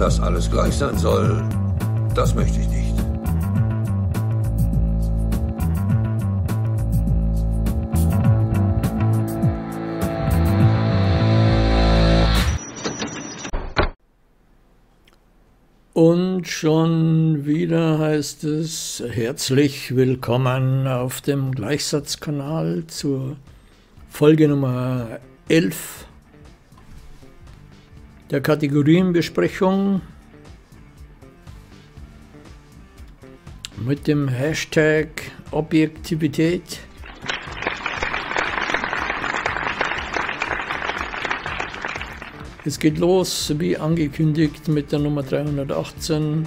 Dass alles gleich sein soll, das möchte ich nicht. Und schon wieder heißt es herzlich willkommen auf dem Gleichsatzkanal zur Folge Nummer 11 der Kategorienbesprechung mit dem Hashtag Objektivität. Es geht los, wie angekündigt, mit der Nummer 318,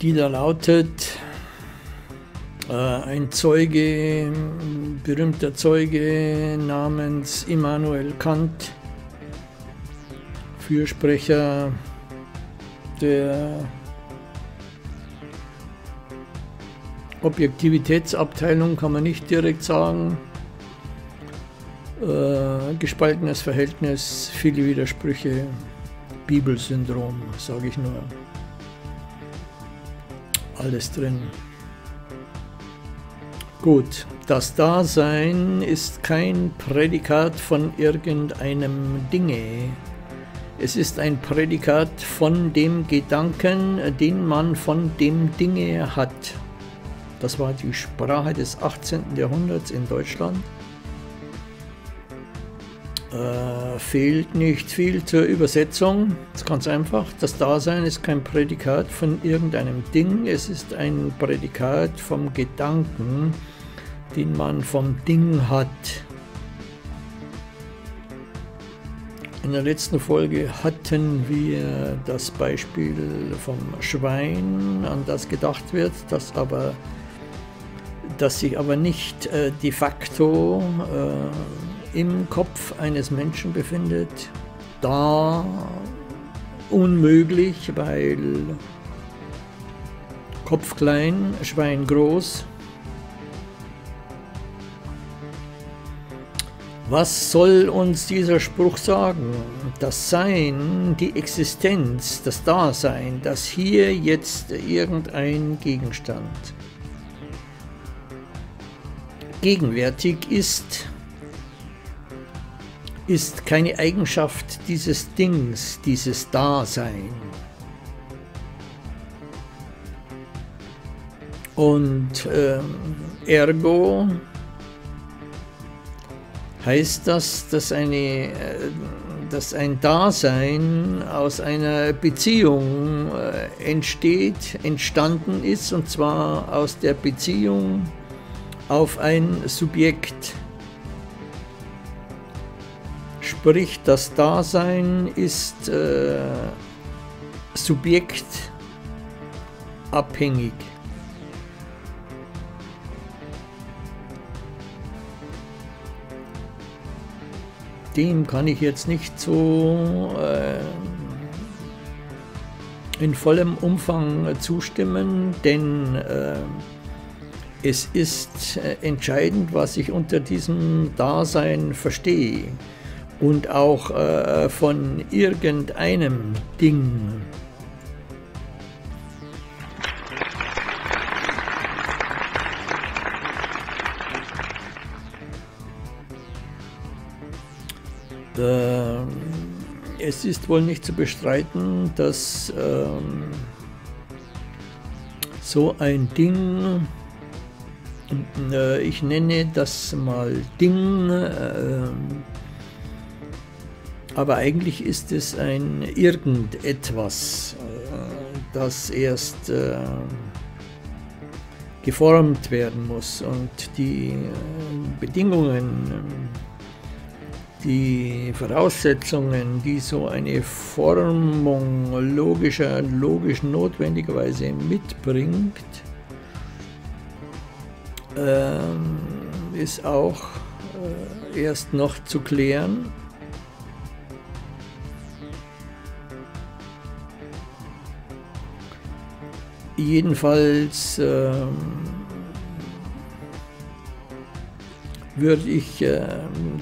die da lautet, äh, ein Zeuge, berühmter Zeuge namens Immanuel Kant, Fürsprecher der Objektivitätsabteilung, kann man nicht direkt sagen, äh, gespaltenes Verhältnis, viele Widersprüche, Bibelsyndrom, sage ich nur. Alles drin. Gut, das Dasein ist kein Prädikat von irgendeinem Dinge. Es ist ein Prädikat von dem Gedanken, den man von dem Dinge hat. Das war die Sprache des 18. Jahrhunderts in Deutschland. Äh, fehlt nicht viel zur Übersetzung. Das ist ganz einfach. Das Dasein ist kein Prädikat von irgendeinem Ding. Es ist ein Prädikat vom Gedanken, den man vom Ding hat. In der letzten Folge hatten wir das Beispiel vom Schwein, an das gedacht wird, das aber das sich aber nicht äh, de facto äh, im Kopf eines Menschen befindet, da unmöglich, weil Kopf klein, Schwein groß. Was soll uns dieser Spruch sagen? Das Sein, die Existenz, das Dasein, das hier jetzt irgendein Gegenstand gegenwärtig ist, ist keine Eigenschaft dieses Dings, dieses Dasein. Und äh, ergo heißt das, dass, eine, äh, dass ein Dasein aus einer Beziehung äh, entsteht, entstanden ist, und zwar aus der Beziehung auf ein Subjekt. Sprich, das Dasein ist äh, subjektabhängig. Dem kann ich jetzt nicht so äh, in vollem Umfang zustimmen, denn äh, es ist äh, entscheidend, was ich unter diesem Dasein verstehe und auch äh, von irgendeinem Ding. Es ist wohl nicht zu bestreiten, dass ähm, so ein Ding äh, ich nenne das mal Ding, äh, aber eigentlich ist es ein irgendetwas, äh, das erst geformt werden muss und die Bedingungen, die Voraussetzungen, die so eine Formung logischer, logisch notwendigerweise mitbringt, ähm, ist auch äh, erst noch zu klären. Jedenfalls ähm, würde ich, äh,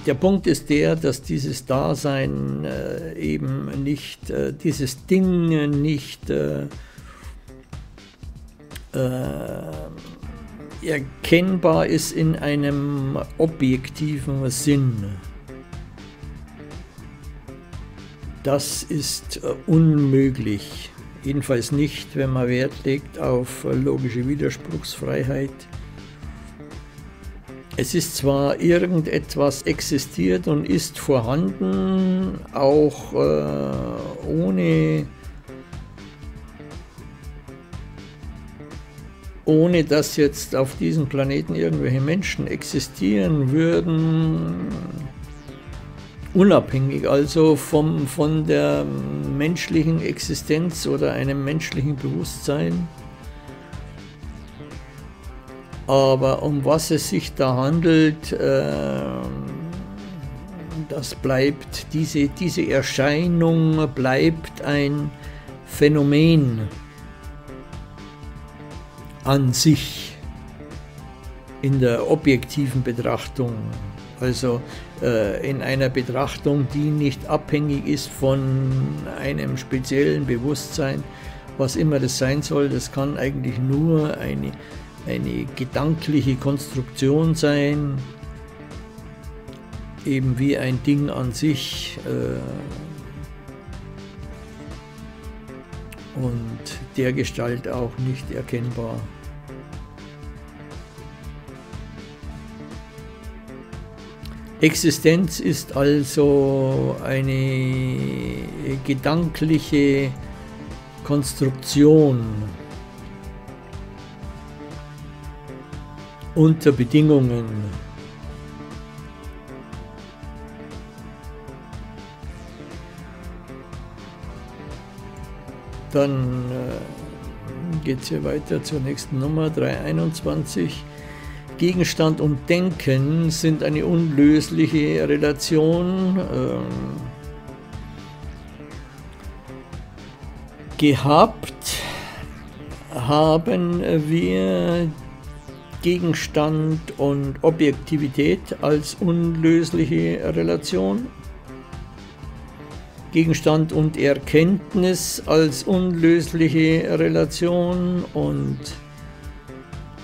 der Punkt ist der, dass dieses Dasein äh, eben nicht, äh, dieses Ding nicht äh, äh, erkennbar ist in einem objektiven Sinn. Das ist äh, unmöglich. Jedenfalls nicht, wenn man Wert legt auf logische Widerspruchsfreiheit. Es ist zwar irgendetwas existiert und ist vorhanden, auch äh, ohne, ohne dass jetzt auf diesem Planeten irgendwelche Menschen existieren würden, unabhängig also vom, von der menschlichen Existenz oder einem menschlichen Bewusstsein. Aber um was es sich da handelt, äh, das bleibt, diese, diese Erscheinung bleibt ein Phänomen an sich in der objektiven Betrachtung. Also äh, in einer Betrachtung, die nicht abhängig ist von einem speziellen Bewusstsein, was immer das sein soll. Das kann eigentlich nur eine, eine gedankliche Konstruktion sein, eben wie ein Ding an sich. Äh, und der Gestalt auch nicht erkennbar. Existenz ist also eine gedankliche Konstruktion unter Bedingungen. Dann äh, geht es hier weiter zur nächsten Nummer 321. Gegenstand und Denken sind eine unlösliche Relation. Ähm, gehabt haben wir Gegenstand und Objektivität als unlösliche Relation. Gegenstand und Erkenntnis als unlösliche Relation und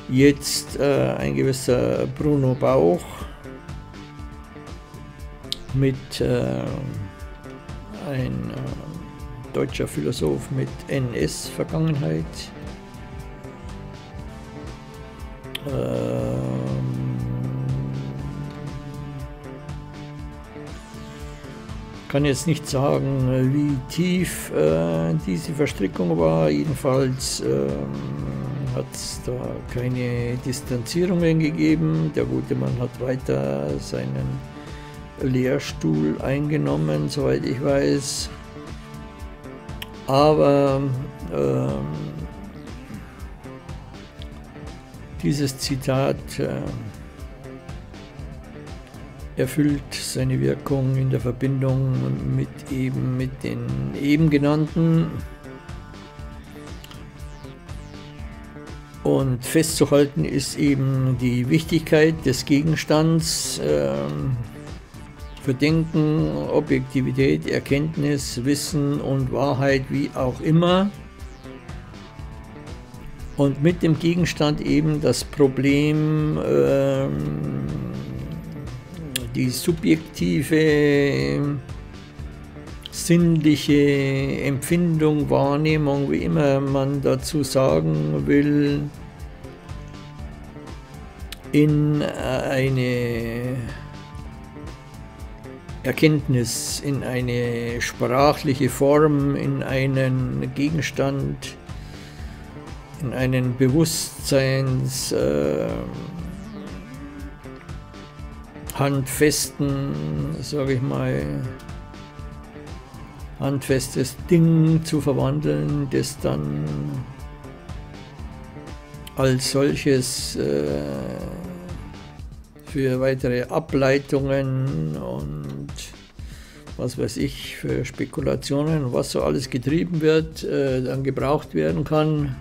Jetzt äh, ein gewisser Bruno Bauch mit äh, ein äh, deutscher Philosoph mit NS-Vergangenheit. Kann jetzt nicht sagen, wie tief äh, diese Verstrickung war. Jedenfalls ähm, hat es da keine Distanzierungen gegeben. Der gute Mann hat weiter seinen Lehrstuhl eingenommen, soweit ich weiß. Aber ähm, dieses Zitat äh, erfüllt seine Wirkung in der Verbindung mit eben mit den eben genannten Und festzuhalten ist eben die Wichtigkeit des Gegenstands äh, für Denken, Objektivität, Erkenntnis, Wissen und Wahrheit, wie auch immer. Und mit dem Gegenstand eben das Problem, äh, die subjektive sinnliche Empfindung, Wahrnehmung, wie immer man dazu sagen will, in eine Erkenntnis, in eine sprachliche Form, in einen Gegenstand, einen Bewusstseins äh, handfesten, sage ich mal, handfestes Ding zu verwandeln, das dann als solches äh, für weitere Ableitungen und was weiß ich, für Spekulationen, was so alles getrieben wird, äh, dann gebraucht werden kann.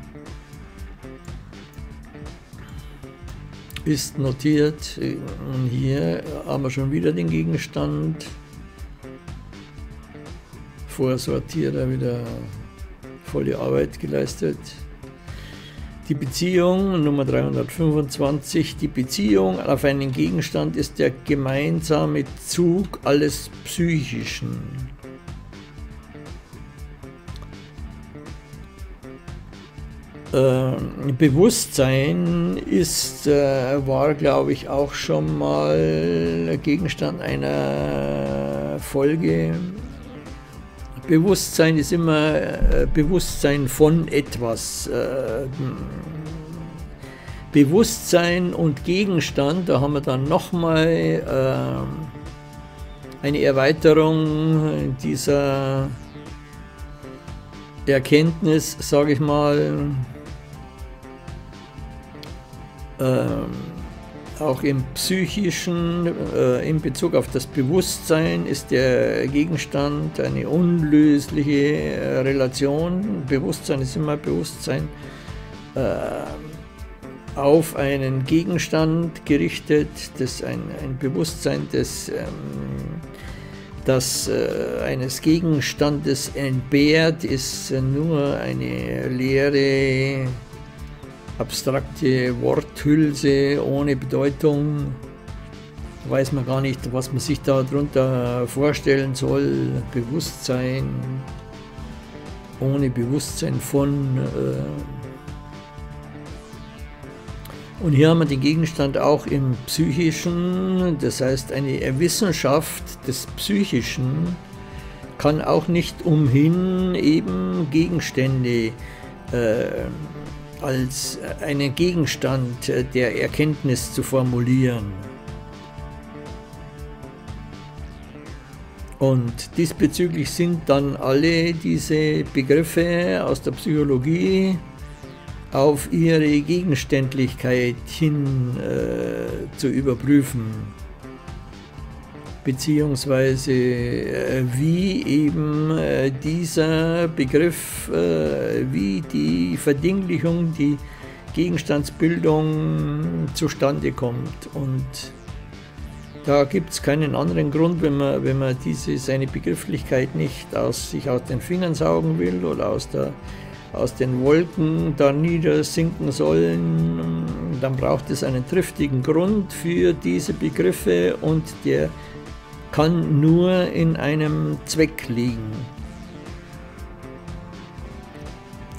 Ist notiert. Und hier haben wir schon wieder den Gegenstand. Vorsortierer wieder volle Arbeit geleistet. Die Beziehung Nummer 325. Die Beziehung auf einen Gegenstand ist der gemeinsame Zug alles Psychischen. Äh, Bewusstsein ist, äh, war, glaube ich, auch schon mal Gegenstand einer Folge. Bewusstsein ist immer äh, Bewusstsein von etwas. Äh, Bewusstsein und Gegenstand, da haben wir dann nochmal äh, eine Erweiterung dieser Erkenntnis, sage ich mal, ähm, auch im psychischen, äh, in Bezug auf das Bewusstsein ist der Gegenstand eine unlösliche äh, Relation. Bewusstsein ist immer Bewusstsein äh, auf einen Gegenstand gerichtet, das ein, ein Bewusstsein des, ähm, das äh, eines Gegenstandes entbehrt, ist nur eine leere abstrakte Worthülse ohne Bedeutung. Weiß man gar nicht, was man sich darunter vorstellen soll. Bewusstsein, ohne Bewusstsein von. Äh und hier haben wir den Gegenstand auch im Psychischen, das heißt eine Wissenschaft des Psychischen kann auch nicht umhin eben Gegenstände äh, als einen Gegenstand der Erkenntnis zu formulieren. Und diesbezüglich sind dann alle diese Begriffe aus der Psychologie auf ihre Gegenständlichkeit hin äh, zu überprüfen beziehungsweise äh, wie eben äh, dieser Begriff, äh, wie die Verdinglichung, die Gegenstandsbildung zustande kommt. Und da gibt es keinen anderen Grund, wenn man, wenn man diese, seine Begrifflichkeit nicht aus sich aus den Fingern saugen will oder aus, der, aus den Wolken da niedersinken sollen, dann braucht es einen triftigen Grund für diese Begriffe und der kann nur in einem Zweck liegen.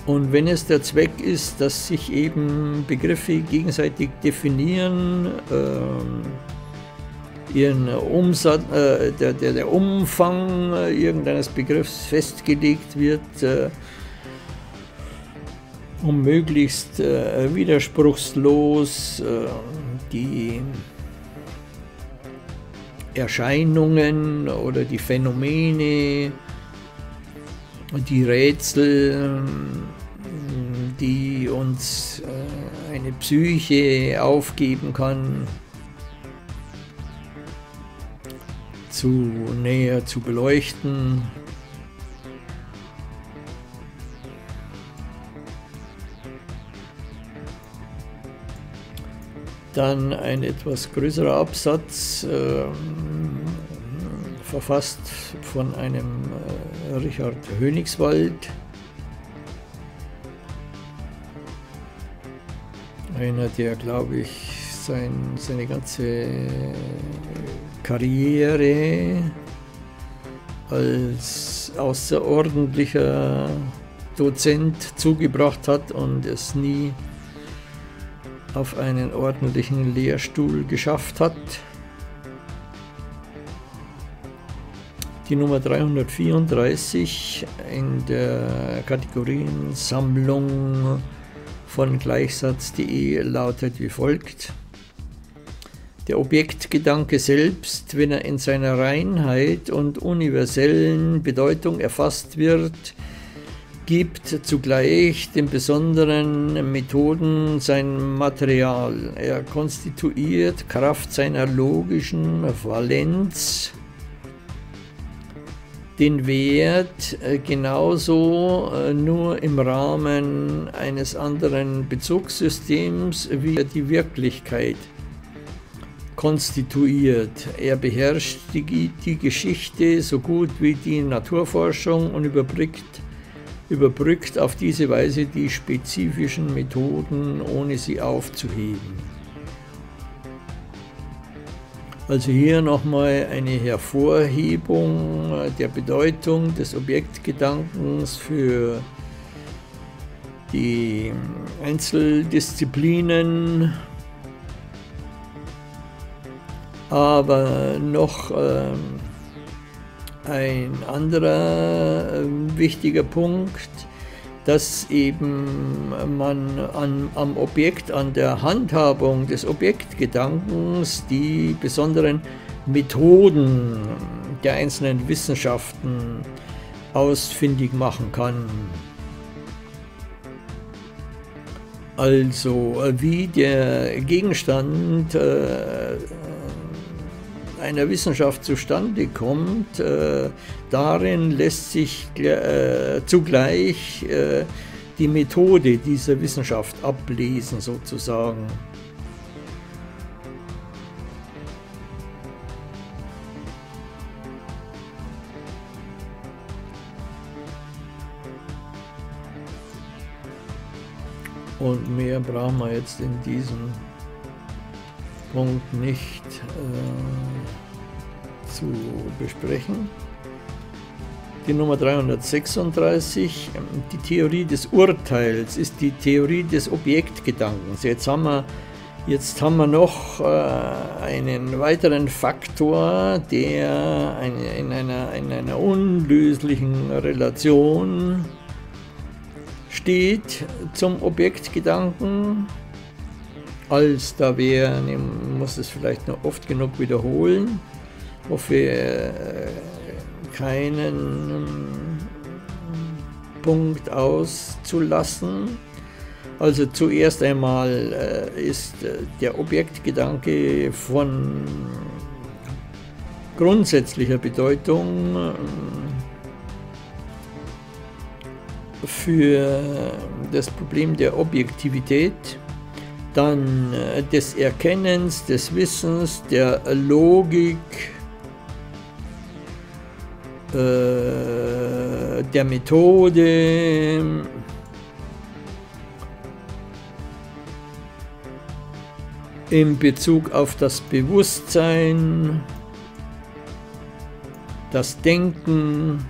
Und wenn es der Zweck ist, dass sich eben Begriffe gegenseitig definieren, äh, ihren Umsatz, äh, der, der, der, Umfang irgendeines Begriffs festgelegt wird, äh, um möglichst äh, widerspruchslos äh, die Erscheinungen oder die Phänomene, die Rätsel, die uns äh, eine Psyche aufgeben kann, zu näher zu beleuchten. Dann ein etwas größerer Absatz, äh, verfasst von einem äh, Richard Hönigswald. Einer, der, glaube ich, sein, seine ganze Karriere als außerordentlicher Dozent zugebracht hat und es nie auf einen ordentlichen Lehrstuhl geschafft hat. Die Nummer 334 in der Kategoriensammlung von Gleichsatz.de lautet wie folgt. Der Objektgedanke selbst, wenn er in seiner Reinheit und universellen Bedeutung erfasst wird, gibt zugleich den besonderen Methoden sein Material. Er konstituiert Kraft seiner logischen Valenz den Wert äh, genauso äh, nur im Rahmen eines anderen Bezugssystems wie die Wirklichkeit. konstituiert. Er beherrscht die, die Geschichte so gut wie die Naturforschung und überbrückt, überbrückt auf diese Weise die spezifischen Methoden, ohne sie aufzuheben. Also hier nochmal eine Hervorhebung der Bedeutung des Objektgedankens für die Einzeldisziplinen, aber noch äh, ein anderer äh, wichtiger Punkt, dass eben man an, am Objekt, an der Handhabung des Objektgedankens die besonderen Methoden der einzelnen Wissenschaften ausfindig machen kann. Also wie der Gegenstand äh, einer Wissenschaft zustande kommt, äh, darin lässt sich äh, zugleich äh, die Methode dieser Wissenschaft ablesen sozusagen. Und mehr brauchen wir jetzt in diesem Punkt nicht äh, zu besprechen. Die Nummer 336, ähm, die Theorie des Urteils ist die Theorie des Objektgedankens. Jetzt haben wir, jetzt haben wir noch äh, einen weiteren Faktor, der eine, in, einer, in einer unlöslichen Relation steht zum Objektgedanken als da wäre, ich muss es vielleicht noch oft genug wiederholen, hoffe äh, keinen Punkt auszulassen. Also zuerst einmal äh, ist äh, der Objektgedanke von grundsätzlicher Bedeutung für das Problem der Objektivität dann äh, des Erkennens, des Wissens, der Logik, äh, der Methode, in Bezug auf das Bewusstsein, das Denken,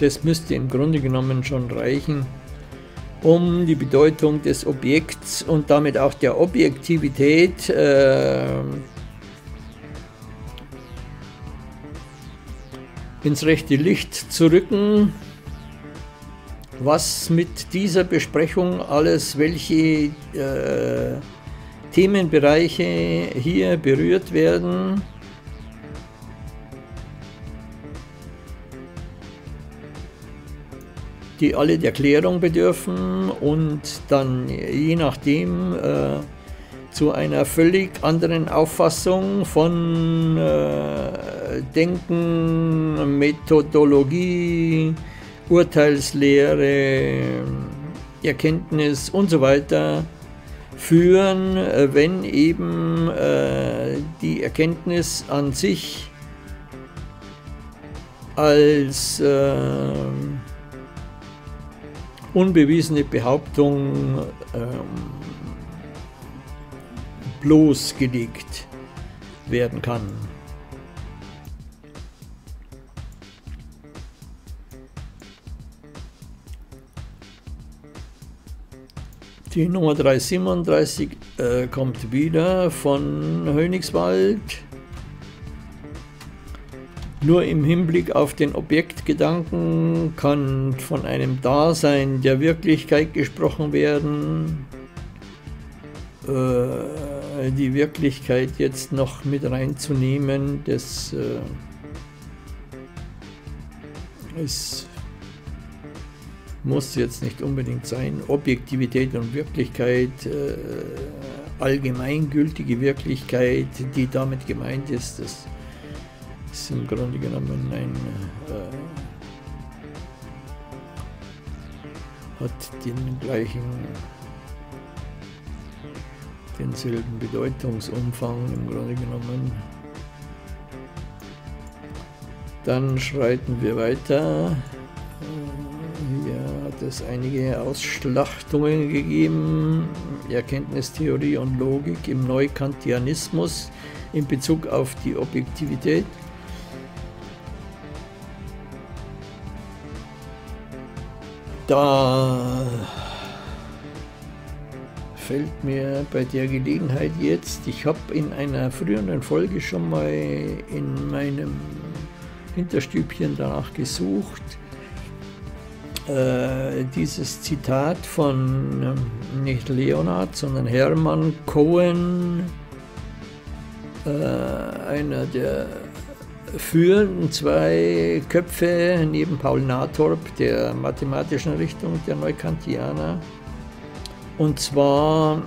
Das müsste im Grunde genommen schon reichen, um die Bedeutung des Objekts und damit auch der Objektivität äh, ins rechte Licht zu rücken, was mit dieser Besprechung alles, welche äh, Themenbereiche hier berührt werden, die alle der Klärung bedürfen und dann je nachdem äh, zu einer völlig anderen Auffassung von äh, Denken, Methodologie, Urteilslehre, Erkenntnis und so weiter führen, äh, wenn eben äh, die Erkenntnis an sich als äh, unbewiesene Behauptung ähm, bloßgelegt werden kann. Die Nummer 337 äh, kommt wieder von Hönigswald. Nur im Hinblick auf den Objektgedanken kann von einem Dasein der Wirklichkeit gesprochen werden. Äh, die Wirklichkeit jetzt noch mit reinzunehmen, das äh, es muss jetzt nicht unbedingt sein. Objektivität und Wirklichkeit, äh, allgemeingültige Wirklichkeit, die damit gemeint ist, das ist im Grunde genommen ein hat den gleichen, denselben Bedeutungsumfang im Grunde genommen. Dann schreiten wir weiter. Hier hat es einige Ausschlachtungen gegeben, Erkenntnistheorie und Logik im Neukantianismus in Bezug auf die Objektivität. Da fällt mir bei der Gelegenheit jetzt, ich habe in einer früheren Folge schon mal in meinem Hinterstübchen danach gesucht, äh, dieses Zitat von ähm, nicht Leonard, sondern Hermann Cohen, äh, einer der führenden zwei Köpfe neben Paul Nathorp der mathematischen Richtung der Neukantianer. Und zwar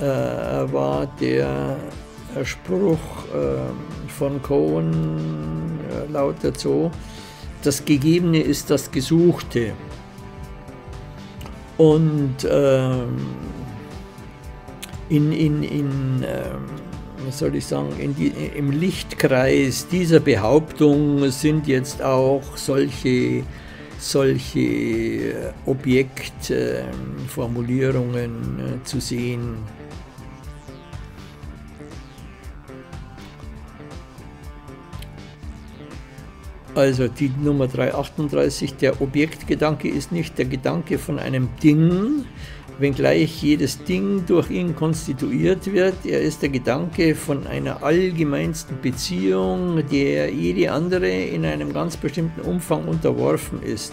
äh, war der Spruch äh, von Cohen äh, lautet so, das Gegebene ist das Gesuchte. Und ähm, in, in, in ähm, soll ich sagen, die, im Lichtkreis dieser Behauptung sind jetzt auch solche, solche Objektformulierungen äh, zu sehen. Also die Nummer 338, der Objektgedanke ist nicht der Gedanke von einem Ding, wenngleich jedes Ding durch ihn konstituiert wird. Er ist der Gedanke von einer allgemeinsten Beziehung, der jede andere in einem ganz bestimmten Umfang unterworfen ist.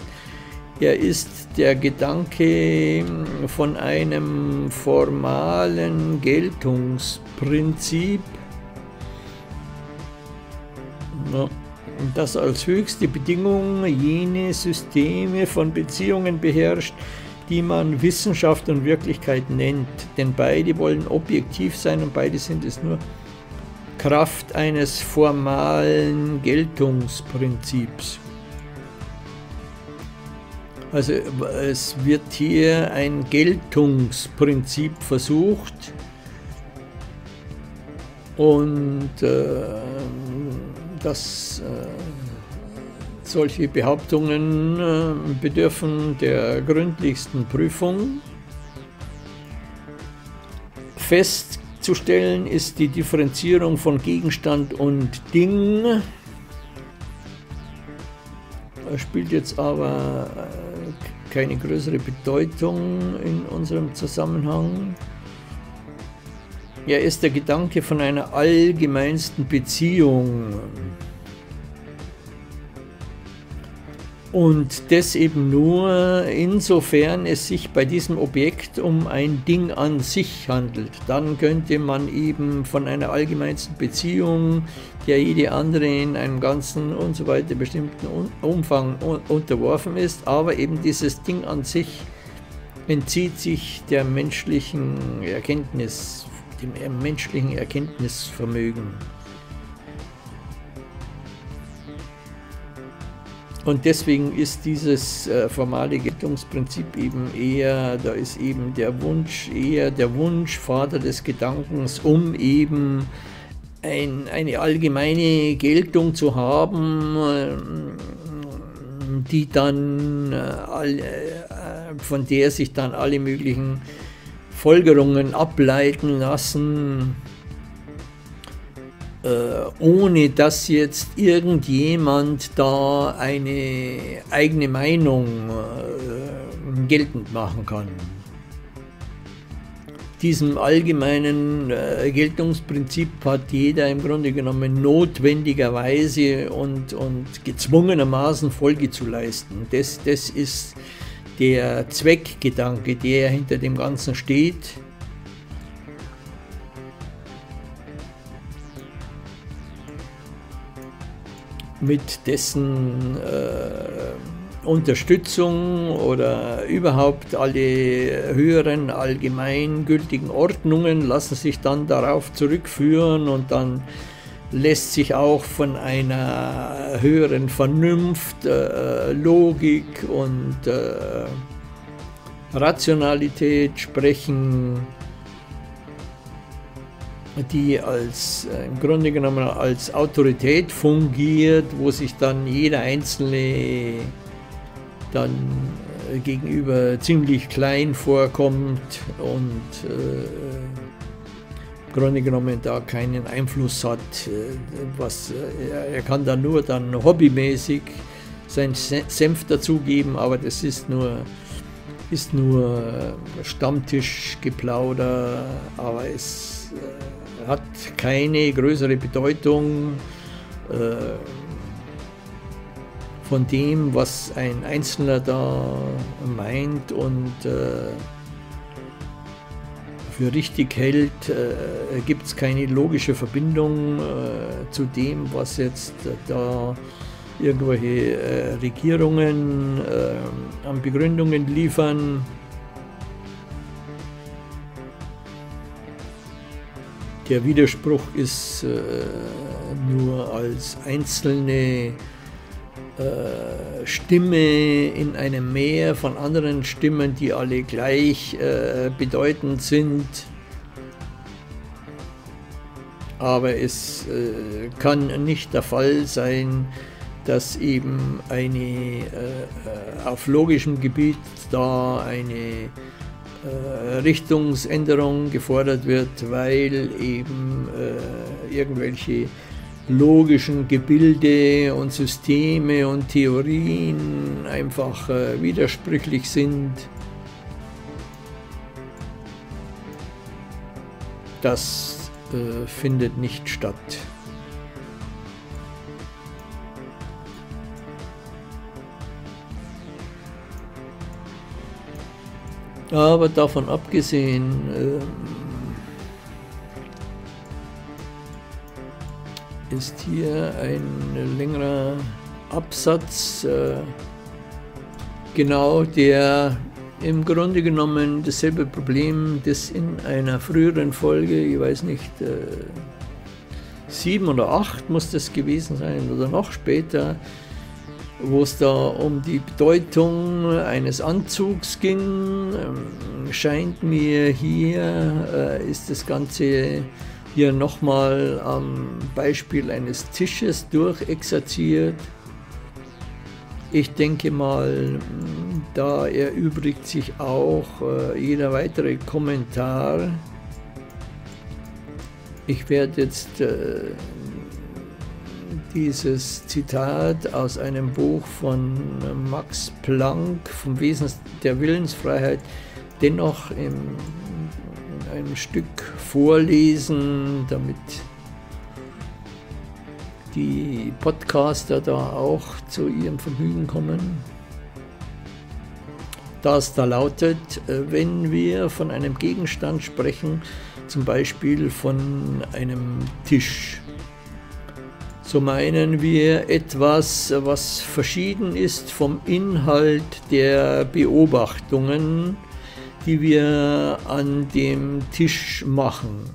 Er ist der Gedanke von einem formalen Geltungsprinzip. Das als höchste Bedingung jene Systeme von Beziehungen beherrscht, die man Wissenschaft und Wirklichkeit nennt. Denn beide wollen objektiv sein und beide sind es nur Kraft eines formalen Geltungsprinzips. Also es wird hier ein Geltungsprinzip versucht und äh, dass äh, solche Behauptungen äh, bedürfen der gründlichsten Prüfung. Festzustellen ist die Differenzierung von Gegenstand und Ding. Das spielt jetzt aber äh, keine größere Bedeutung in unserem Zusammenhang. Er ist der Gedanke von einer allgemeinsten Beziehung. Und das eben nur insofern es sich bei diesem Objekt um ein Ding an sich handelt. Dann könnte man eben von einer allgemeinsten Beziehung, der jede andere in einem ganzen und so weiter bestimmten Umfang unterworfen ist, aber eben dieses Ding an sich entzieht sich der menschlichen Erkenntnis dem menschlichen Erkenntnisvermögen. Und deswegen ist dieses äh, formale Geltungsprinzip eben eher, da ist eben der Wunsch, eher der Wunsch Vater des Gedankens, um eben ein, eine allgemeine Geltung zu haben, äh, die dann, äh, von der sich dann alle möglichen Folgerungen ableiten lassen, äh, ohne dass jetzt irgendjemand da eine eigene Meinung äh, geltend machen kann. Diesem allgemeinen äh, Geltungsprinzip hat jeder im Grunde genommen notwendigerweise und, und gezwungenermaßen Folge zu leisten. Das, das ist der Zweckgedanke, der hinter dem Ganzen steht, mit dessen äh, Unterstützung oder überhaupt alle höheren allgemeingültigen Ordnungen lassen sich dann darauf zurückführen und dann lässt sich auch von einer höheren Vernunft, äh, Logik und äh, Rationalität sprechen, die als äh, im Grunde genommen als Autorität fungiert, wo sich dann jeder Einzelne dann äh, gegenüber ziemlich klein vorkommt und äh, im Grunde genommen da keinen Einfluss hat. Äh, was, äh, er kann da nur dann hobbymäßig seinen Senf dazugeben, aber das ist nur, ist nur Stammtischgeplauder, aber es hat keine größere Bedeutung äh, von dem, was ein Einzelner da meint und äh, für richtig hält, äh, gibt es keine logische Verbindung äh, zu dem, was jetzt da irgendwelche äh, Regierungen äh, an Begründungen liefern. Der Widerspruch ist äh, nur als einzelne äh, Stimme in einem Meer von anderen Stimmen, die alle gleich äh, bedeutend sind. Aber es äh, kann nicht der Fall sein, dass eben eine äh, äh, auf logischem Gebiet da eine Richtungsänderung gefordert wird, weil eben äh, irgendwelche logischen Gebilde und Systeme und Theorien einfach äh, widersprüchlich sind. Das äh, findet nicht statt. Aber davon abgesehen, äh, ist hier ein längerer Absatz, äh, genau der im Grunde genommen dasselbe Problem, das in einer früheren Folge, ich weiß nicht, äh, sieben oder acht muss das gewesen sein oder noch später, wo es da um die Bedeutung eines Anzugs ging, scheint mir hier äh, ist das Ganze hier nochmal am Beispiel eines Tisches durchexerziert. Ich denke mal, da erübrigt sich auch äh, jeder weitere Kommentar. Ich werde jetzt äh, dieses Zitat aus einem Buch von Max Planck vom Wesen der Willensfreiheit dennoch im, in einem Stück vorlesen, damit die Podcaster da auch zu ihrem Vergnügen kommen. Das da lautet, äh, wenn wir von einem Gegenstand sprechen, zum Beispiel von einem Tisch, so meinen wir etwas, was verschieden ist vom Inhalt der Beobachtungen, die wir an dem Tisch machen.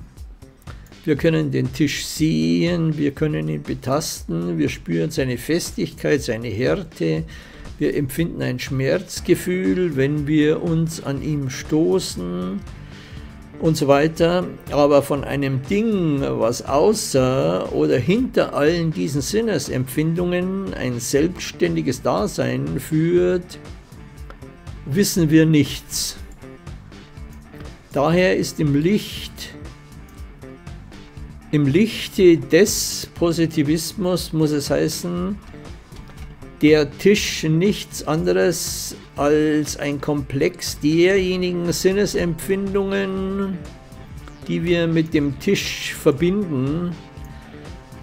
Wir können den Tisch sehen, wir können ihn betasten, wir spüren seine Festigkeit, seine Härte, wir empfinden ein Schmerzgefühl, wenn wir uns an ihm stoßen und so weiter. Aber von einem Ding, was außer oder hinter allen diesen Sinnesempfindungen ein selbstständiges Dasein führt, wissen wir nichts. Daher ist im Licht, im Lichte des Positivismus muss es heißen, der Tisch nichts anderes als ein Komplex derjenigen Sinnesempfindungen, die wir mit dem Tisch verbinden.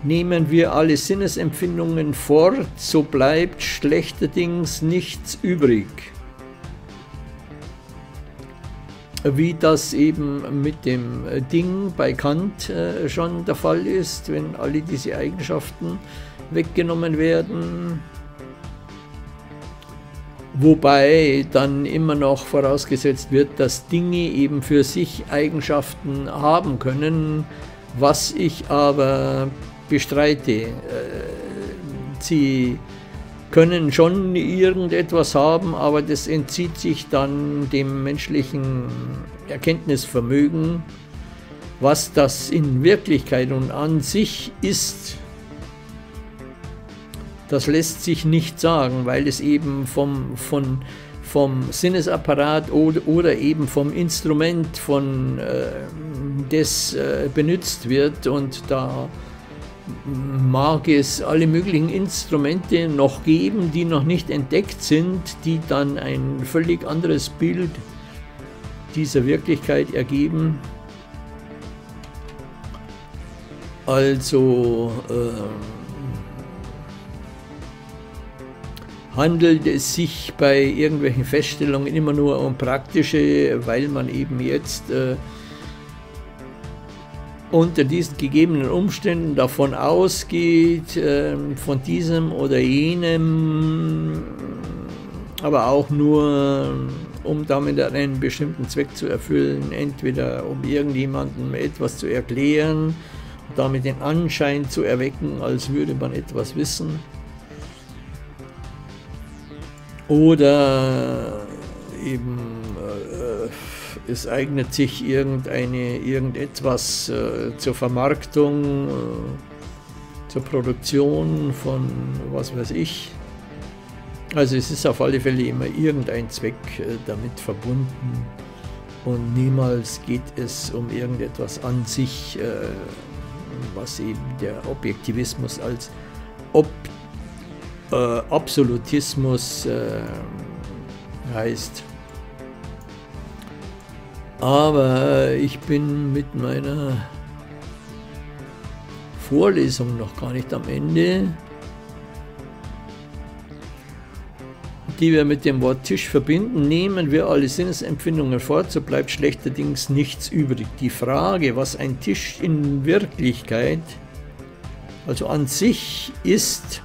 Nehmen wir alle Sinnesempfindungen fort, so bleibt schlechterdings nichts übrig wie das eben mit dem Ding bei Kant äh, schon der Fall ist, wenn alle diese Eigenschaften weggenommen werden. Wobei dann immer noch vorausgesetzt wird, dass Dinge eben für sich Eigenschaften haben können, was ich aber bestreite. Äh, sie können schon irgendetwas haben, aber das entzieht sich dann dem menschlichen Erkenntnisvermögen. Was das in Wirklichkeit und an sich ist, das lässt sich nicht sagen, weil es eben vom, von, vom Sinnesapparat oder, oder eben vom Instrument, von äh, das äh, benutzt wird und da mag es alle möglichen Instrumente noch geben, die noch nicht entdeckt sind, die dann ein völlig anderes Bild dieser Wirklichkeit ergeben. Also äh, handelt es sich bei irgendwelchen Feststellungen immer nur um praktische, weil man eben jetzt äh, unter diesen gegebenen Umständen davon ausgeht, ähm, von diesem oder jenem, aber auch nur, um damit einen bestimmten Zweck zu erfüllen, entweder um irgendjemandem etwas zu erklären, damit den Anschein zu erwecken, als würde man etwas wissen, oder eben äh, es eignet sich irgendeine, irgendetwas äh, zur Vermarktung, äh, zur Produktion von was weiß ich. Also es ist auf alle Fälle immer irgendein Zweck äh, damit verbunden und niemals geht es um irgendetwas an sich, äh, was eben der Objektivismus als Ob äh, Absolutismus äh, heißt. Aber ich bin mit meiner Vorlesung noch gar nicht am Ende, die wir mit dem Wort Tisch verbinden. Nehmen wir alle Sinnesempfindungen fort, so bleibt schlechterdings nichts übrig. Die Frage, was ein Tisch in Wirklichkeit, also an sich ist,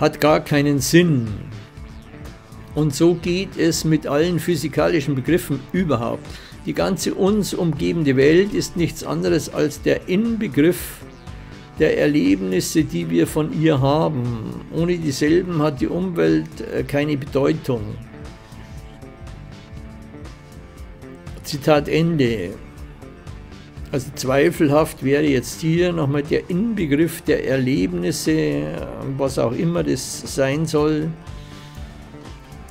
hat gar keinen Sinn. Und so geht es mit allen physikalischen Begriffen überhaupt. Die ganze uns umgebende Welt ist nichts anderes als der Inbegriff der Erlebnisse, die wir von ihr haben. Ohne dieselben hat die Umwelt äh, keine Bedeutung. Zitat Ende. Also zweifelhaft wäre jetzt hier nochmal der Inbegriff der Erlebnisse, was auch immer das sein soll,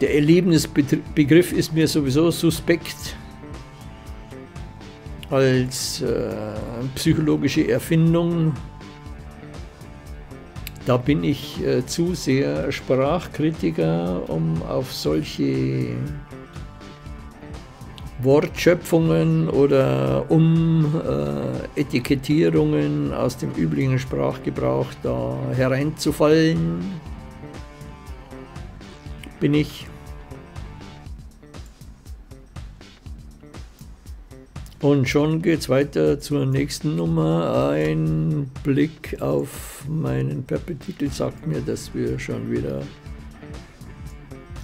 der Erlebnisbegriff ist mir sowieso suspekt als äh, psychologische Erfindung. Da bin ich äh, zu sehr Sprachkritiker, um auf solche Wortschöpfungen oder Umetikettierungen äh, aus dem üblichen Sprachgebrauch da hereinzufallen. Bin ich Und schon geht es weiter zur nächsten Nummer. Ein Blick auf meinen Perpetitel sagt mir, dass wir schon wieder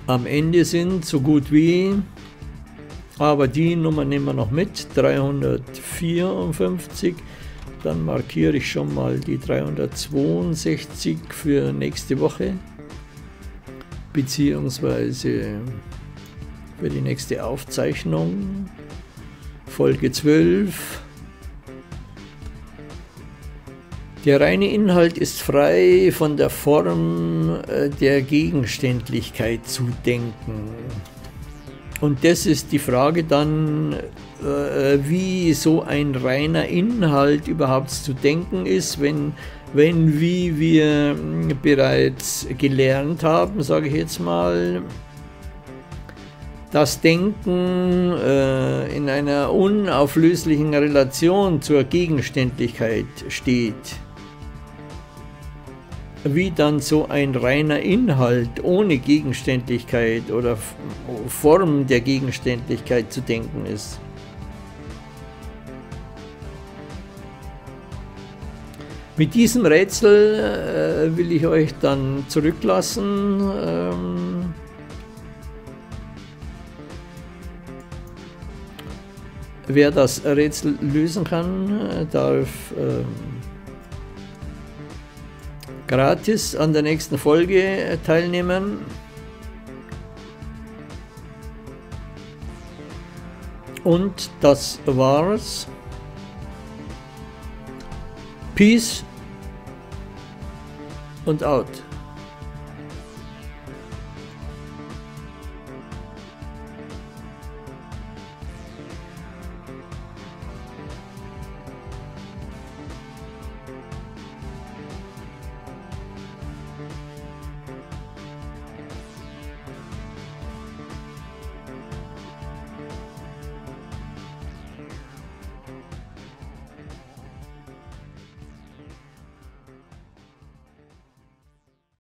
am Ende sind, so gut wie. Aber die Nummer nehmen wir noch mit, 354. Dann markiere ich schon mal die 362 für nächste Woche, beziehungsweise für die nächste Aufzeichnung. Folge 12. Der reine Inhalt ist frei von der Form äh, der Gegenständlichkeit zu denken. Und das ist die Frage dann, äh, wie so ein reiner Inhalt überhaupt zu denken ist, wenn, wenn wie wir bereits gelernt haben, sage ich jetzt mal, das Denken äh, in einer unauflöslichen Relation zur Gegenständlichkeit steht, wie dann so ein reiner Inhalt ohne Gegenständlichkeit oder Form der Gegenständlichkeit zu denken ist. Mit diesem Rätsel äh, will ich euch dann zurücklassen. Ähm, Wer das Rätsel lösen kann, darf ähm, gratis an der nächsten Folge teilnehmen. Und das war's. Peace und out.